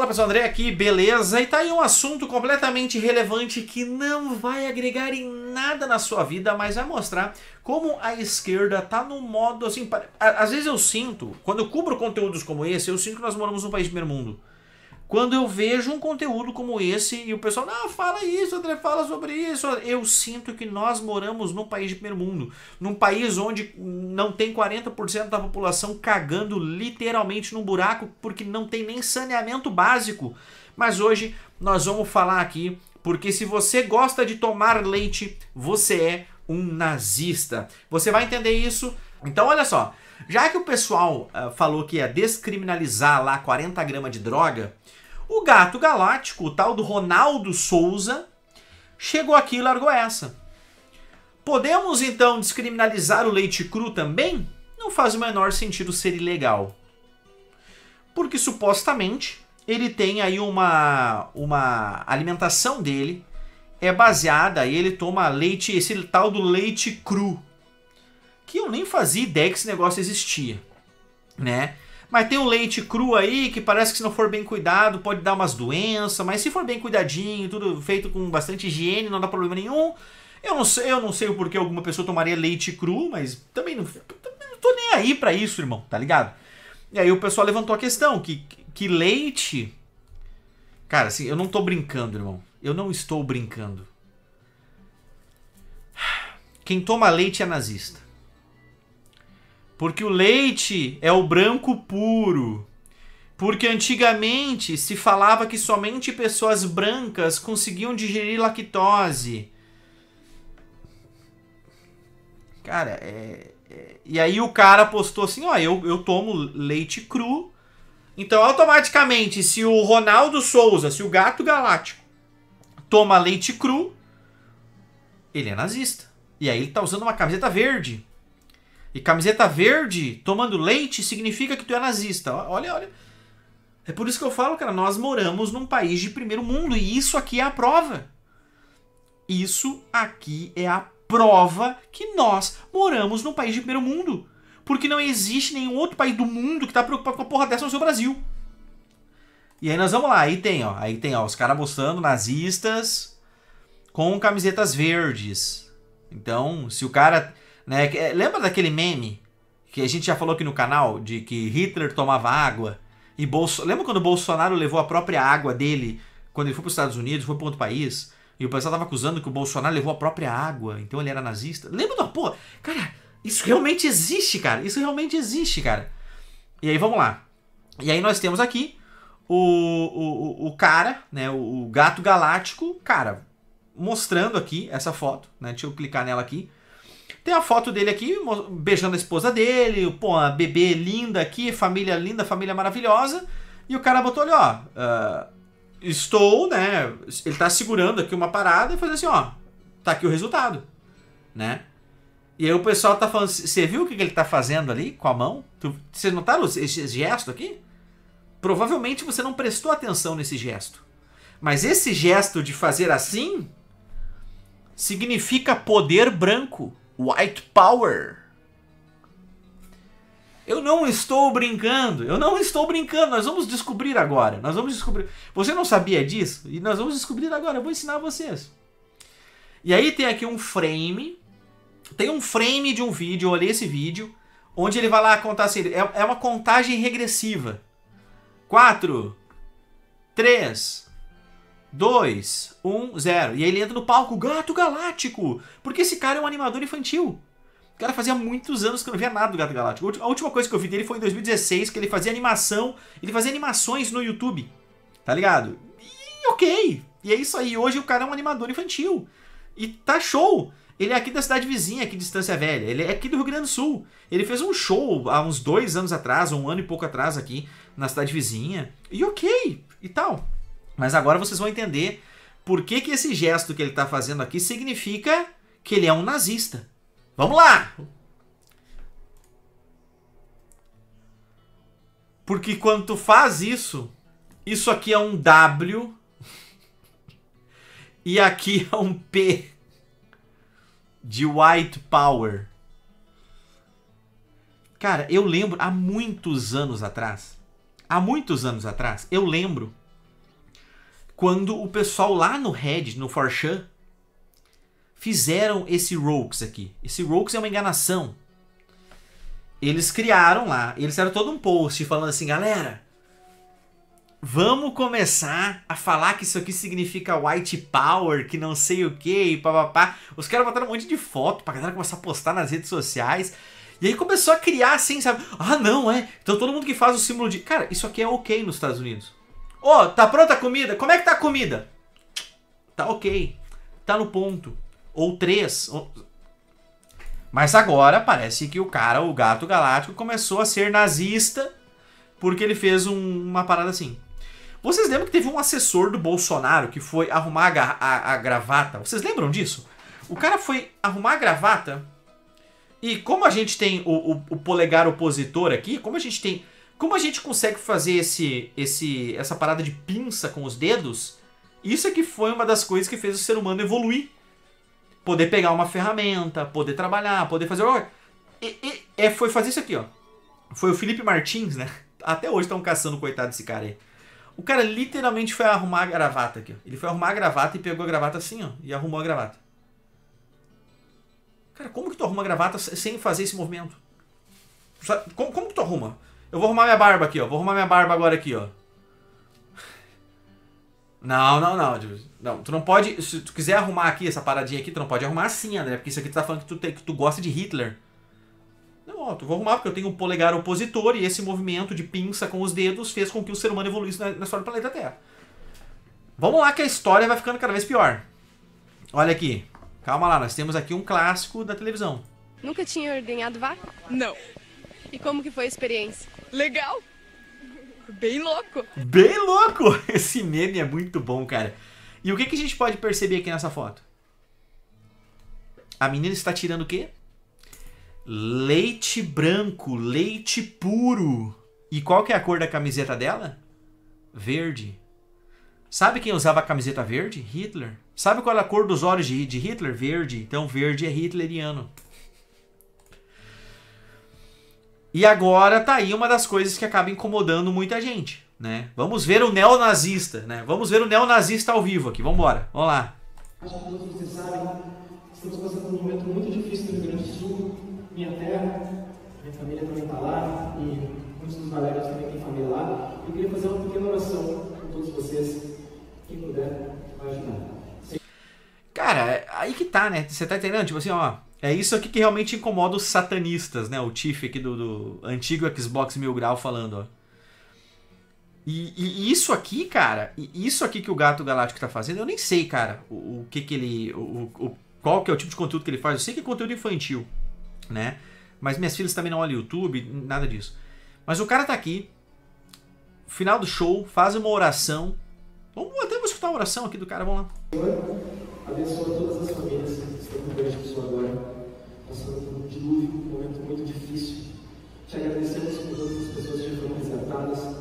Fala pessoal, André aqui, beleza? E tá aí um assunto completamente relevante que não vai agregar em nada na sua vida, mas vai mostrar como a esquerda tá no modo assim. Às vezes eu sinto, quando eu cubro conteúdos como esse, eu sinto que nós moramos num país de primeiro mundo quando eu vejo um conteúdo como esse e o pessoal, não, fala isso, André, fala sobre isso. Eu sinto que nós moramos num país de primeiro mundo, num país onde não tem 40% da população cagando literalmente num buraco porque não tem nem saneamento básico. Mas hoje nós vamos falar aqui porque se você gosta de tomar leite, você é um nazista. Você vai entender isso. Então, olha só. Já que o pessoal uh, falou que ia descriminalizar lá 40 gramas de droga, o gato galáctico, o tal do Ronaldo Souza, chegou aqui e largou essa. Podemos então descriminalizar o leite cru também? Não faz o menor sentido ser ilegal. Porque supostamente ele tem aí uma, uma alimentação dele é baseada e ele toma leite, esse tal do leite cru. Que eu nem fazia ideia que esse negócio existia, né? Mas tem o leite cru aí que parece que se não for bem cuidado pode dar umas doenças, mas se for bem cuidadinho, tudo feito com bastante higiene, não dá problema nenhum. Eu não sei, eu não sei o porquê alguma pessoa tomaria leite cru, mas também não, não tô nem aí para isso, irmão, tá ligado? E aí o pessoal levantou a questão que que leite Cara, assim, eu não tô brincando, irmão. Eu não estou brincando. Quem toma leite é nazista. Porque o leite é o branco puro. Porque antigamente se falava que somente pessoas brancas conseguiam digerir lactose. Cara, é, é, e aí o cara postou assim: ó, eu, eu tomo leite cru. Então, automaticamente, se o Ronaldo Souza, se o gato galáctico toma leite cru, ele é nazista. E aí ele tá usando uma camiseta verde. E camiseta verde tomando leite significa que tu é nazista. Olha, olha. É por isso que eu falo, cara, nós moramos num país de primeiro mundo e isso aqui é a prova. Isso aqui é a prova que nós moramos num país de primeiro mundo. Porque não existe nenhum outro país do mundo que tá preocupado com a porra dessa no seu Brasil. E aí nós vamos lá, aí tem, ó, aí tem, ó, os caras mostrando nazistas com camisetas verdes. Então, se o cara né? É, lembra daquele meme que a gente já falou aqui no canal de que Hitler tomava água e Bolso... lembra quando o Bolsonaro levou a própria água dele quando ele foi para os Estados Unidos, foi para outro país e o pessoal tava acusando que o Bolsonaro levou a própria água, então ele era nazista. Lembra da porra? Cara, isso realmente existe, cara. Isso realmente existe, cara. E aí vamos lá. E aí nós temos aqui o, o, o cara, né, o, o gato galáctico, cara, mostrando aqui essa foto, né? Deixa eu clicar nela aqui. Tem a foto dele aqui, beijando a esposa dele, pô, a bebê linda aqui, família linda, família maravilhosa. E o cara botou ali, ó. Uh, estou, né? Ele tá segurando aqui uma parada e fazendo assim, ó. Tá aqui o resultado, né? E aí o pessoal tá falando, você viu o que ele tá fazendo ali com a mão? Vocês notaram esse gesto aqui? Provavelmente você não prestou atenção nesse gesto. Mas esse gesto de fazer assim significa poder branco. White Power. Eu não estou brincando, eu não estou brincando, nós vamos descobrir agora. Nós vamos descobrir. Você não sabia disso? E nós vamos descobrir agora, eu vou ensinar vocês. E aí tem aqui um frame, tem um frame de um vídeo, eu olhei esse vídeo, onde ele vai lá contar assim, é, é uma contagem regressiva. 4, 3, 2, 1, 0. E aí ele entra no palco, Gato Galáctico! Porque esse cara é um animador infantil. O cara fazia muitos anos que eu não via nada do Gato Galáctico. A última coisa que eu vi dele foi em 2016, que ele fazia animação, ele fazia animações no YouTube. Tá ligado? E ok. E é isso aí. Hoje o cara é um animador infantil. E tá show. Ele é aqui da cidade vizinha, aqui de Distância Velha. Ele é aqui do Rio Grande do Sul. Ele fez um show há uns dois anos atrás, um ano e pouco atrás aqui, na cidade vizinha. E ok. E tal. Mas agora vocês vão entender por que, que esse gesto que ele está fazendo aqui significa que ele é um nazista. Vamos lá! Porque quando tu faz isso, isso aqui é um W e aqui é um P de white power. Cara, eu lembro há muitos anos atrás, há muitos anos atrás, eu lembro quando o pessoal lá no Reddit, no 4chan, fizeram esse Rogues aqui. Esse Rogues é uma enganação. Eles criaram lá, eles fizeram todo um post falando assim, galera, vamos começar a falar que isso aqui significa white power, que não sei o que, e papapá. Os caras botaram um monte de foto pra galera começar a postar nas redes sociais. E aí começou a criar assim, sabe? Ah, não, é. Então todo mundo que faz o símbolo de. Cara, isso aqui é ok nos Estados Unidos. Ô, oh, tá pronta a comida? Como é que tá a comida? Tá ok. Tá no ponto. Ou três. Mas agora parece que o cara, o gato galáctico, começou a ser nazista porque ele fez um, uma parada assim. Vocês lembram que teve um assessor do Bolsonaro que foi arrumar a, a, a gravata? Vocês lembram disso? O cara foi arrumar a gravata e como a gente tem o, o, o, polegar opositor aqui, como a gente tem. Como a gente consegue fazer esse, esse, essa parada de pinça com os dedos? Isso é que foi uma das coisas que fez o ser humano evoluir. Poder pegar uma ferramenta, poder trabalhar, poder fazer. E, e, é, foi fazer isso aqui, ó. Foi o Felipe Martins, né? Até hoje estão caçando o coitado desse cara aí. O cara literalmente foi arrumar a gravata aqui. Ó. Ele foi arrumar a gravata e pegou a gravata assim, ó. E arrumou a gravata. Cara, como que tu arruma a gravata sem fazer esse movimento? Como, como que tu arruma? Eu vou arrumar minha barba aqui, ó. Vou arrumar minha barba agora aqui, ó. Não, não, não. Não, tu não pode. Se tu quiser arrumar aqui essa paradinha aqui, tu não pode arrumar assim, André. Porque isso aqui tu tá falando que tu, te, que tu gosta de Hitler. Não, ó, tu vou arrumar porque eu tenho um polegar opositor e esse movimento de pinça com os dedos fez com que o ser humano evoluísse na, na história do planeta Terra. Vamos lá que a história vai ficando cada vez pior. Olha aqui. Calma lá, nós temos aqui um clássico da televisão. Nunca tinha ordenhado vaca? Não. E como que foi a experiência? Legal. Bem louco. Bem louco! Esse meme é muito bom, cara. E o que, que a gente pode perceber aqui nessa foto? A menina está tirando o quê? Leite branco, leite puro. E qual que é a cor da camiseta dela? Verde. Sabe quem usava a camiseta verde? Hitler. Sabe qual é a cor dos olhos de, de Hitler? Verde. Então verde é hitleriano. E agora tá aí uma das coisas que acaba incomodando muita gente, né? Vamos ver o neonazista, né? Vamos ver o neonazista ao vivo aqui. Vamos embora. Vamos lá. Acho que todos vocês sabem, estamos passando por um momento muito difícil no Rio Grande do Sul, minha terra, minha família também está lá e muitos dos colegas também têm família lá. Eu queria fazer uma pequena oração com todos vocês. Quem puder, vai ajudar. Cara, aí que tá, né? Você tá entendendo? Tipo assim, ó. É isso aqui que realmente incomoda os satanistas, né? O Tiff aqui do, do antigo Xbox Mil Grau falando, ó. E, e, isso aqui, cara, isso aqui que o Gato Galáctico tá fazendo, eu nem sei, cara, o, o que que ele. O, o, qual que é o tipo de conteúdo que ele faz. Eu sei que é conteúdo infantil, né? Mas minhas filhas também não olham YouTube, nada disso. Mas o cara tá aqui, final do show, faz uma oração. Vamos até vou escutar a oração aqui do cara, vamos lá. Senhor, abençoa todas as famílias que estão com agora, passando por um dilúvio, um momento muito difícil. Te agradecemos por todas as pessoas que foram resgatadas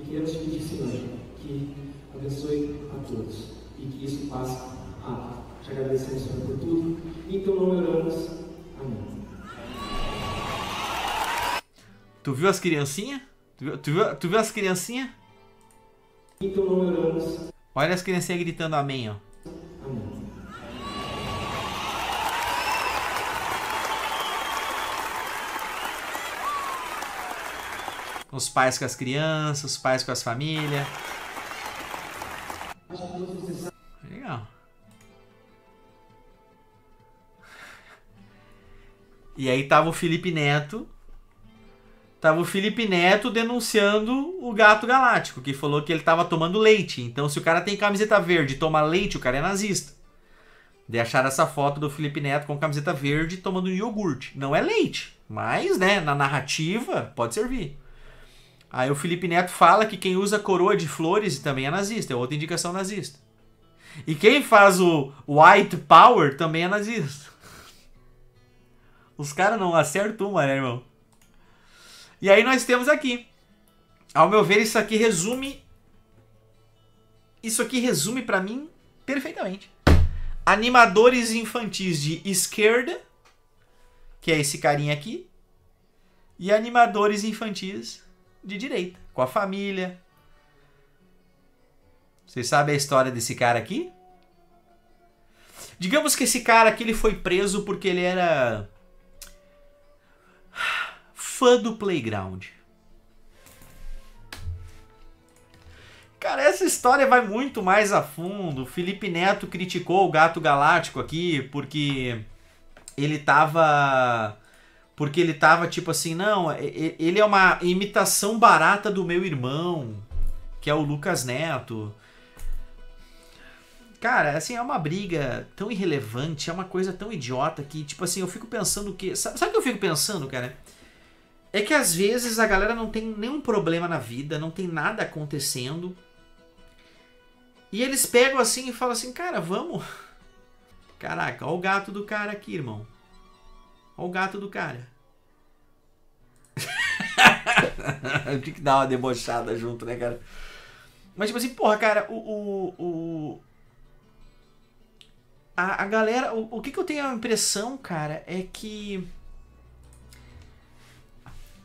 e queremos te pedir, Senhor, que abençoe a todos e que isso passe rápido. Te agradecemos, Senhor, por tudo. E em teu nome oramos. Amém. Tu viu as criancinhas? Tu viu, tu viu, tu viu as criancinhas? Em teu nome oramos. Olha as criancinhas gritando amém, ó. Os pais com as crianças, os pais com as famílias. Legal. E aí tava o Felipe Neto. Tava o Felipe Neto denunciando o gato galáctico, que falou que ele tava tomando leite. Então, se o cara tem camiseta verde e toma leite, o cara é nazista. De achar essa foto do Felipe Neto com camiseta verde tomando iogurte. Não é leite, mas, né, na narrativa pode servir. Aí o Felipe Neto fala que quem usa coroa de flores também é nazista, é outra indicação nazista. E quem faz o White Power também é nazista. Os caras não acertam uma, né, irmão? E aí nós temos aqui. Ao meu ver, isso aqui resume. Isso aqui resume para mim perfeitamente. Animadores infantis de esquerda, que é esse carinha aqui, e animadores infantis de direita, com a família. Vocês sabem a história desse cara aqui? Digamos que esse cara aqui ele foi preso porque ele era fã do Playground. Cara, essa história vai muito mais a fundo. Felipe Neto criticou o Gato Galáctico aqui porque ele tava. Porque ele tava tipo assim, não, ele é uma imitação barata do meu irmão, que é o Lucas Neto. Cara, assim, é uma briga tão irrelevante, é uma coisa tão idiota que, tipo assim, eu fico pensando que. Sabe, sabe o que eu fico pensando, cara? É que às vezes a galera não tem nenhum problema na vida, não tem nada acontecendo. E eles pegam assim e falam assim, cara, vamos. Caraca, olha o gato do cara aqui, irmão. Olha o gato do cara. Tem que dar uma debochada junto, né, cara? Mas, tipo assim, porra, cara, o. o, o a, a galera. O, o que, que eu tenho a impressão, cara, é que.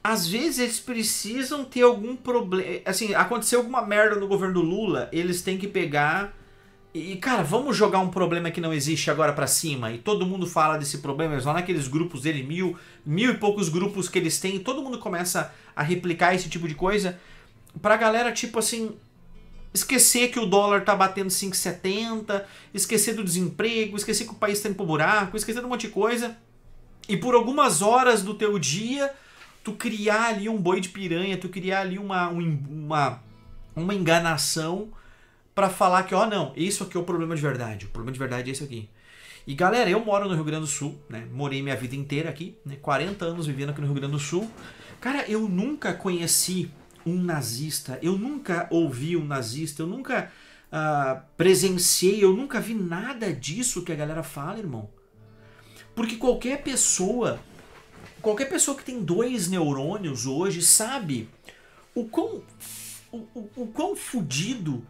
Às vezes eles precisam ter algum problema. Assim, aconteceu alguma merda no governo do Lula, eles têm que pegar e, cara, vamos jogar um problema que não existe agora para cima. E todo mundo fala desse problema. Eles vão naqueles grupos dele, mil, mil e poucos grupos que eles têm. E todo mundo começa a replicar esse tipo de coisa. Pra galera, tipo assim, esquecer que o dólar tá batendo 5,70, esquecer do desemprego, esquecer que o país tá indo pro buraco, esquecer de um monte de coisa. E por algumas horas do teu dia, tu criar ali um boi de piranha, tu criar ali uma, uma, uma enganação para falar que, ó, não, isso aqui é o problema de verdade. O problema de verdade é esse aqui. E galera, eu moro no Rio Grande do Sul, né? Morei minha vida inteira aqui, né? 40 anos vivendo aqui no Rio Grande do Sul. Cara, eu nunca conheci um nazista, eu nunca ouvi um nazista, eu nunca uh, presenciei, eu nunca vi nada disso que a galera fala, irmão. Porque qualquer pessoa, qualquer pessoa que tem dois neurônios hoje sabe o quão, o, o, o quão fudido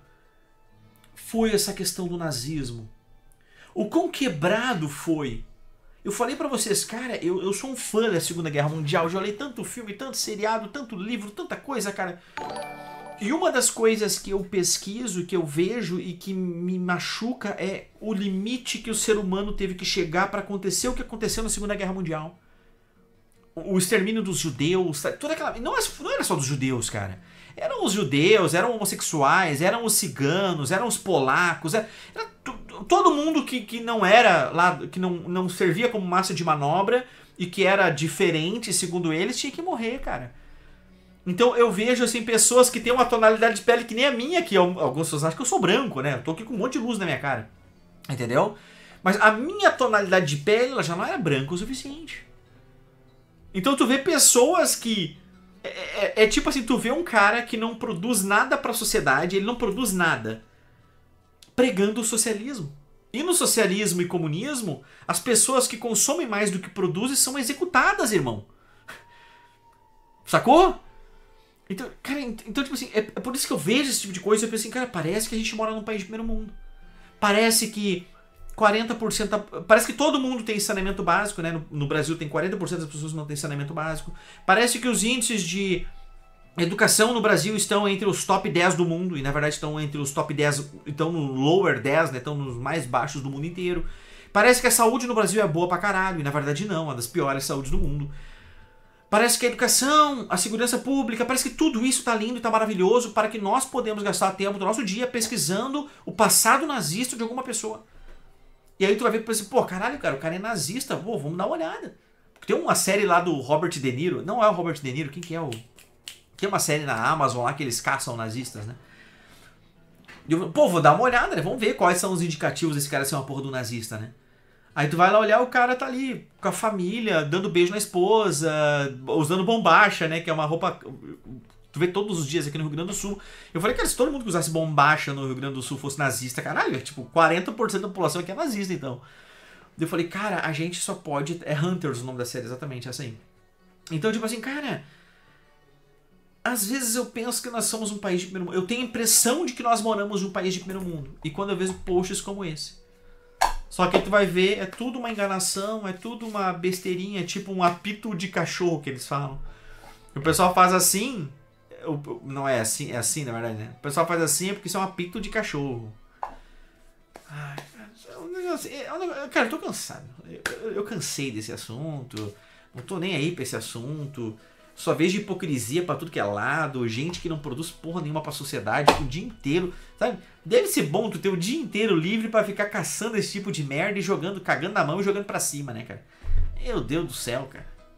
foi essa questão do nazismo? O quão quebrado foi? Eu falei para vocês, cara, eu, eu sou um fã da Segunda Guerra Mundial, já li tanto filme, tanto seriado, tanto livro, tanta coisa, cara. E uma das coisas que eu pesquiso, que eu vejo e que me machuca é o limite que o ser humano teve que chegar para acontecer o que aconteceu na Segunda Guerra Mundial. O extermínio dos judeus, toda aquela. Não, é, não era só dos judeus, cara eram os judeus, eram homossexuais, eram os ciganos, eram os polacos, era, era todo mundo que, que não era lá, que não, não servia como massa de manobra e que era diferente, segundo eles, tinha que morrer, cara. Então eu vejo assim pessoas que têm uma tonalidade de pele que nem a minha, que algumas pessoas acham que eu sou branco, né? Eu tô aqui com um monte de luz na minha cara. Entendeu? Mas a minha tonalidade de pele ela já não era branca o suficiente. Então tu vê pessoas que é, é, é, tipo assim, tu vê um cara que não produz nada para a sociedade, ele não produz nada, pregando o socialismo. E no socialismo e comunismo, as pessoas que consomem mais do que produzem são executadas, irmão. Sacou? Então, cara, então, tipo assim, é, é por isso que eu vejo esse tipo de coisa e eu penso assim, cara, parece que a gente mora num país de primeiro mundo. Parece que 40%. Parece que todo mundo tem saneamento básico, né? No, no Brasil tem 40% das pessoas não têm saneamento básico. Parece que os índices de educação no Brasil estão entre os top 10 do mundo, e na verdade estão entre os top 10, estão no lower 10, né? Estão nos mais baixos do mundo inteiro. Parece que a saúde no Brasil é boa pra caralho, e na verdade não, é uma das piores saúdes do mundo. Parece que a educação, a segurança pública, parece que tudo isso está lindo e está maravilhoso para que nós podemos gastar tempo do nosso dia pesquisando o passado nazista de alguma pessoa. E aí tu vai ver e pensa, pô, caralho, cara, o cara é nazista, pô, vamos dar uma olhada. Tem uma série lá do Robert De Niro, não é o Robert De Niro, quem que é o... Tem uma série na Amazon lá que eles caçam nazistas, né? Eu, pô, vou dar uma olhada, né? Vamos ver quais são os indicativos desse cara ser uma porra do nazista, né? Aí tu vai lá olhar, o cara tá ali com a família, dando beijo na esposa, usando bombacha, né? Que é uma roupa Tu vê todos os dias aqui no Rio Grande do Sul. Eu falei, cara, se todo mundo que usasse bombacha no Rio Grande do Sul fosse nazista, caralho, é tipo 40% da população aqui é nazista, então. Eu falei, cara, a gente só pode. É Hunters o nome da série, exatamente, é assim. Então, tipo assim, cara. Às vezes eu penso que nós somos um país de primeiro mundo. Eu tenho a impressão de que nós moramos em um país de primeiro mundo. E quando eu vejo posts como esse. Só que tu vai ver, é tudo uma enganação, é tudo uma besteirinha, é tipo um apito de cachorro que eles falam. O pessoal faz assim, não é assim, é assim na verdade, né? O pessoal faz assim é porque isso é um apito de cachorro. Ai, cara, é é eu tô cansado. Eu, eu- cansei desse assunto. Não tô nem aí pra esse assunto. Só vejo hipocrisia pra tudo que é lado, gente que não produz porra nenhuma pra sociedade o dia inteiro, sabe? Deve ser bom tu ter o dia inteiro livre pra ficar caçando esse tipo de merda e jogando, cagando na mão e jogando pra cima, né, cara? Meu Deus do céu, cara.